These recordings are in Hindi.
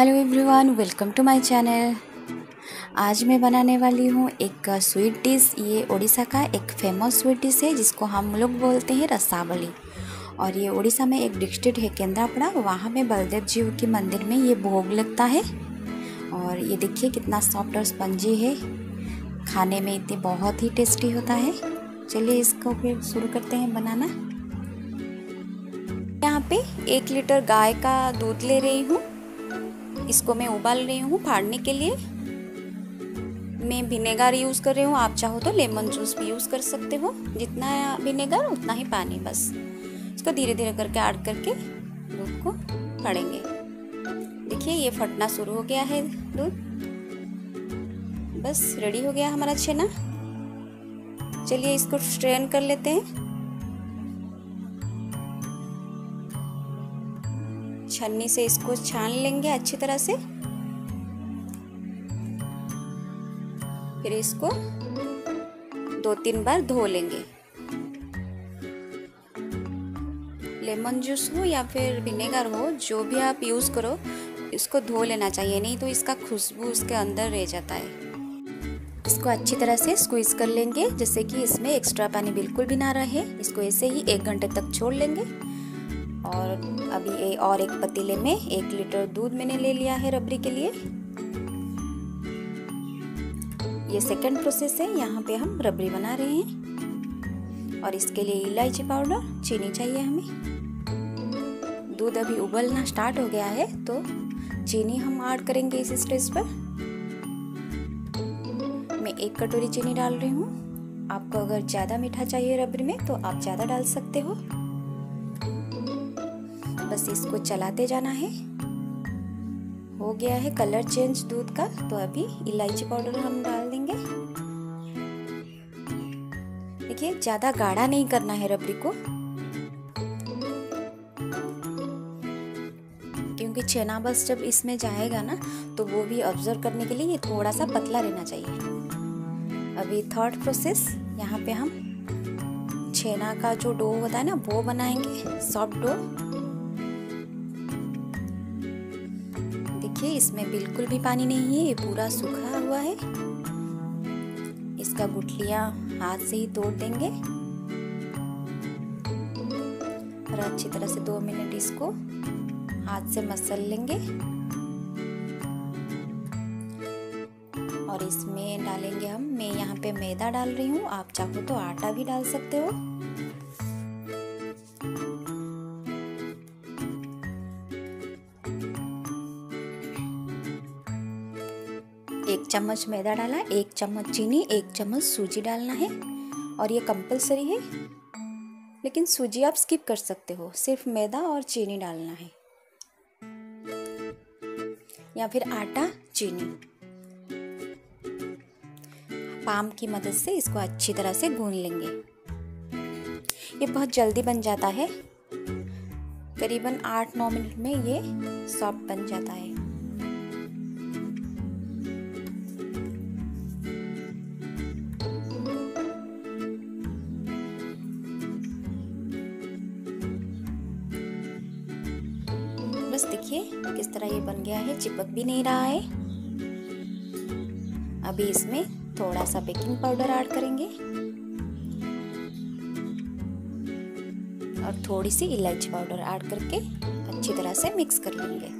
Hello everyone welcome to my channel आज मैं बनाने वाली हूँ एक स्वीट डिश ये उड़ीसा का एक फ़ेमस स्वीट डिश है, जिसको हम लोग बोलते हैं रसावली। और ये उड़ीसा में एक डिस्ट्रिक्ट है केंद्रापड़ा। वहाँ में बलदेव जी के मंदिर में ये भोग लगता है। और ये देखिए कितना सॉफ्ट और स्पंजी है। खाने में इतनी बहुत ही टेस्टी होता है। चलिए इसको फिर शुरू करते हैं बनाना। यहाँ पे एक लीटर गाय का दूध ले रही हूँ। इसको मैं उबाल रही हूँ फाड़ने के लिए। मैं विनेगर यूज़ कर रही हूँ, आप चाहो तो लेमन जूस भी यूज़ कर सकते हो। जितना विनेगर उतना ही पानी बस। इसको धीरे धीरे करके ऐड करके दूध को फाड़ेंगे। देखिए, ये फटना शुरू हो गया है दूध। बस रेडी हो गया हमारा छेना। चलिए इसको स्ट्रेन कर लेते हैं। छन्नी से इसको छान लेंगे अच्छी तरह से। फिर इसको दो तीन बार धो लेंगे। लेमन जूस हो या फिर विनेगर हो, जो भी आप यूज़ करो, इसको धो लेना चाहिए, नहीं तो इसका खुशबू उसके अंदर रह जाता है। इसको अच्छी तरह से स्क्वीज कर लेंगे, जिससे कि इसमें एक्स्ट्रा पानी बिल्कुल भी ना रहे। इसको ऐसे ही एक घंटे तक छोड़ लेंगे। और अभी ए, और एक पतीले में एक लीटर दूध मैंने ले लिया है रबड़ी के लिए। ये सेकंड प्रोसेस है यहाँ पे हम रबड़ी बना रहे हैं। और इसके लिए इलायची पाउडर चीनी चाहिए हमें। दूध अभी उबलना स्टार्ट हो गया है तो चीनी हम ऐड करेंगे इस स्टेज पर। मैं एक कटोरी चीनी डाल रही हूँ। आपको अगर ज़्यादा मीठा चाहिए रबड़ी में तो आप ज़्यादा डाल सकते हो। बस इसको चलाते जाना है। हो गया है कलर चेंज दूध का तो अभी इलायची पाउडर हम डाल देंगे। देखिए, ज़्यादा गाढ़ा नहीं करना है रबड़ी को। क्योंकि छेना बस जब इसमें जाएगा ना तो वो भी ऑब्ज़र्व करने के लिए ये थोड़ा सा पतला रहना चाहिए। अभी थर्ड प्रोसेस यहाँ पे हम छेना का जो डो होता है ना, वो बनाएँगे सॉफ्ट डो इसमें बिल्कुल भी पानी नहीं है, ये पूरा सूखा हुआ है। इसका गुठलियाँ हाथ से ही तोड़ देंगे। और अच्छी तरह से दो मिनट इसको हाथ से मसल लेंगे। और इसमें डालेंगे हम, मैं यहाँ पे मैदा डाल रही हूँ, आप चाहो तो आटा भी डाल सकते हो। एक चम्मच मैदा डाला, एक चम्मच चीनी, एक चम्मच सूजी डालना है। और ये कंपलसरी है, लेकिन सूजी आप स्किप कर सकते हो। सिर्फ़ मैदा और चीनी डालना है। या फिर आटा, चीनी। पाम की मदद से इसको अच्छी तरह से गूंद लेंगे। ये बहुत जल्दी बन जाता है। करीबन आठ नौ मिनट में ये सॉफ्ट बन जाता है। बस देखिए किस तरह ये बन गया है, चिपक भी नहीं रहा है। अभी इसमें थोड़ा सा बेकिंग पाउडर ऐड करेंगे। और थोड़ी सी इलायची पाउडर ऐड करके अच्छी तरह से मिक्स कर लेंगे।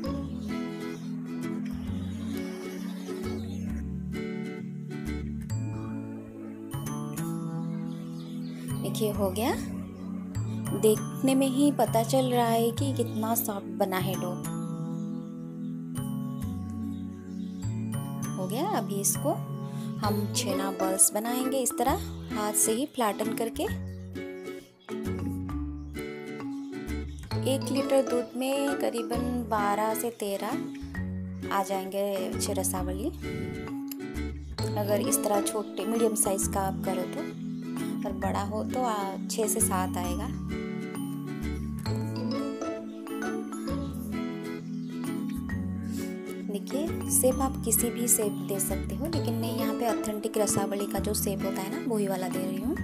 देखिए, हो गया। देखने में ही पता चल रहा है कि कितना सॉफ्ट बना है डो हो गया अभी इसको। हम छेना बॉल्स बनाएँगे इस तरह, हाथ से ही फ्लैटन करके। एक लीटर दूध में करीबन 12 से 13 आ जाएँगे छे रसावली अगर इस तरह छोटे, मीडियम साइज़ का आप करो तो। और बड़ा हो तो छः से सात आएगा। देखिए सेप आप किसी भी सेप दे सकते हो, लेकिन मैं यहाँ पे ऑथेंटिक रसावली का जो सेप होता है ना, वही वाला दे रही हूँ।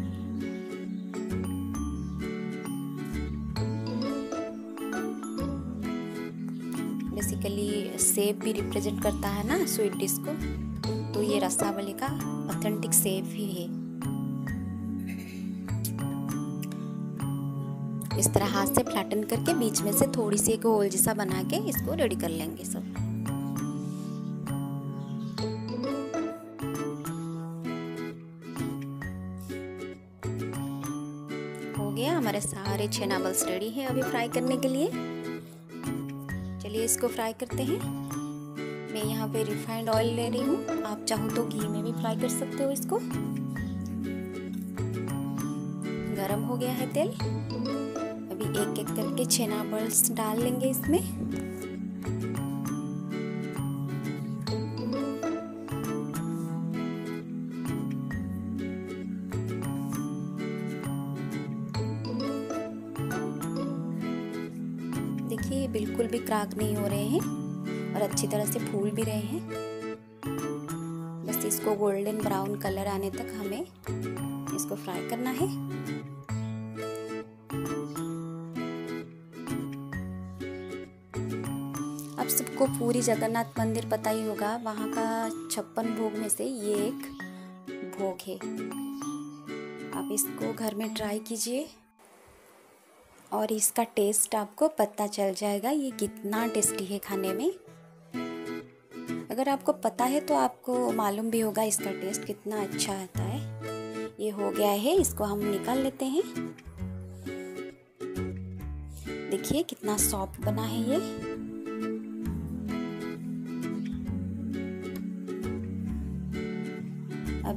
बेसिकली सेब भी रिप्रेजेंट करता है ना स्वीट डिश को। तो ये रसावली का ऑथेंटिक सेब ही है। इस तरह हाथ से फ्लैटन करके बीच में से थोड़ी सी एक होल जैसा बना के इसको रेडी कर लेंगे सब। हो गया, हमारे सारे छेना बल्स रेडी है अभी फ्राई करने के लिए। चलिए इसको फ्राई करते हैं। मैं यहाँ पे रिफाइंड ऑयल ले रही हूँ। आप चाहो तो घी में भी फ्राई कर सकते हो इसको। गरम हो गया है तेल। अभी एक एक करके छेना बल्स डाल लेंगे इसमें। देखिए बिल्कुल भी क्राक नहीं हो रहे हैं और अच्छी तरह से फूल भी रहे हैं। बस इसको गोल्डन ब्राउन कलर आने तक हमें इसको फ्राई करना है। सबको पूरी जगन्नाथ मंदिर पता ही होगा, वहाँ का छप्पन भोग में से ये एक भोग है। आप इसको घर में ट्राई कीजिए और इसका टेस्ट आपको पता चल जाएगा ये कितना टेस्टी है खाने में। अगर आपको पता है तो आपको मालूम भी होगा इसका टेस्ट कितना अच्छा आता है। ये हो गया है, इसको हम निकाल लेते हैं। देखिए कितना सॉफ्ट बना है ये।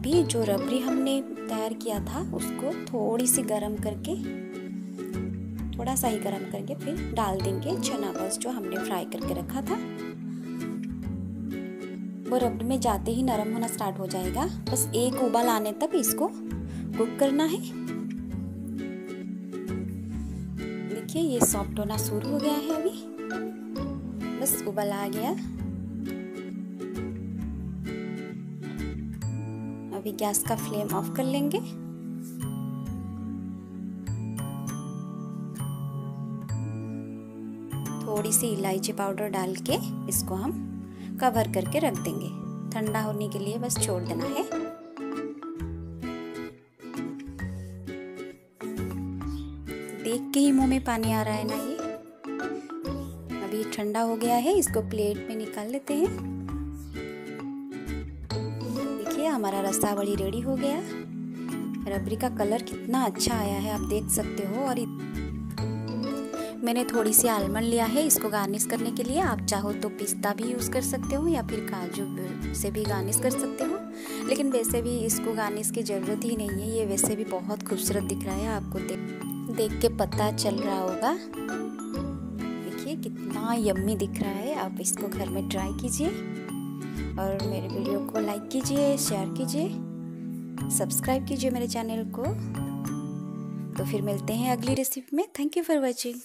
अभी जो रबड़ी हमने तैयार किया था, उसको थोड़ी सी गरम करके, थोड़ा सा ही गरम करके फिर डाल देंगे चना बस जो हमने फ्राई करके रखा था। वो रबड़ी में जाते ही नरम होना स्टार्ट हो जाएगा। बस एक उबाल आने तक इसको कुक करना है। देखिए, ये सॉफ्ट होना शुरू हो गया है अभी। बस उबाल आ गया। अभी गैस का फ्लेम ऑफ़ कर लेंगे। थोड़ी सी इलायची पाउडर डाल के इसको हम कवर करके रख देंगे। ठंडा होने के लिए बस छोड़ देना है। देख के ही मुँह में पानी आ रहा है ना ये? अभी ठंडा हो गया है, इसको प्लेट में निकाल लेते हैं। देखिए, हमारा रसावड़ी रेडी हो गया। रबड़ी का कलर कितना अच्छा आया है, आप देख सकते हो और मैंने थोड़ी सी आलमंड लिया है, इसको गार्निश करने के लिए। आप चाहो तो पिस्ता भी यूज़ कर सकते हो या फिर काजू से भी गार्निश कर सकते हो। लेकिन वैसे भी इसको गार्निश की ज़रूरत ही नहीं है, ये वैसे भी बहुत खूबसूरत दिख रहा है आपको देख देख के पता चल रहा होगा। देखिए, कितना यम्मी दिख रहा है, आप इसको घर में ट्राई कीजिए। और मेरे वीडियो को लाइक कीजिए शेयर कीजिए सब्सक्राइब कीजिए मेरे चैनल को। तो फिर मिलते हैं अगली रेसिपी में। Thank you for watching